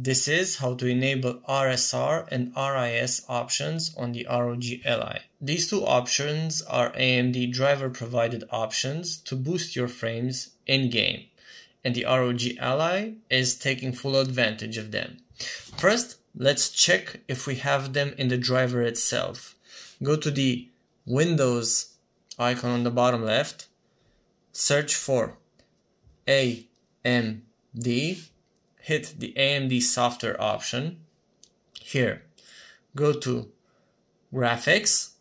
This is how to enable RSR and RIS options on the ROG Ally. These two options are AMD driver provided options to boost your frames in-game and the ROG Ally is taking full advantage of them. First, let's check if we have them in the driver itself. Go to the Windows icon on the bottom left, search for AMD, hit the AMD software option. Here, go to graphics,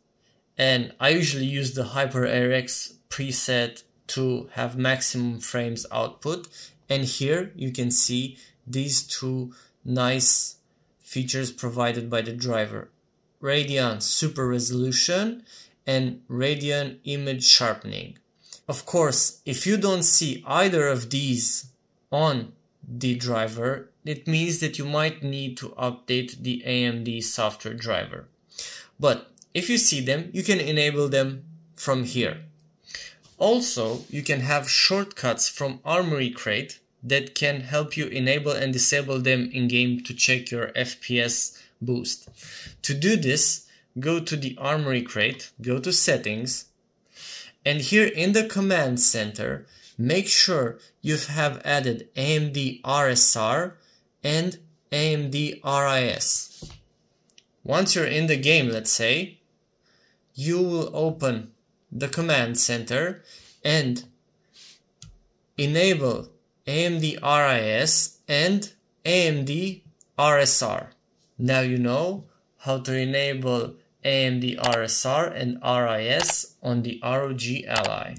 and I usually use the HYPR-RX preset to have maximum frames output and here you can see these two nice features provided by the driver Radeon Super Resolution and Radeon Image Sharpening. Of course, if you don't see either of these on the driver, it means that you might need to update the AMD software driver. But if you see them, you can enable them from here. Also, you can have shortcuts from Armoury Crate that can help you enable and disable them in game to check your FPS boost. To do this, go to the Armoury Crate, go to settings, and here in the command center, make sure you have added AMD RSR and AMD RIS. Once you're in the game, let's say, you will open the command center and enable AMD RIS and AMD RSR. Now you know how to enable AMD RSR and RIS on the ROG Ally.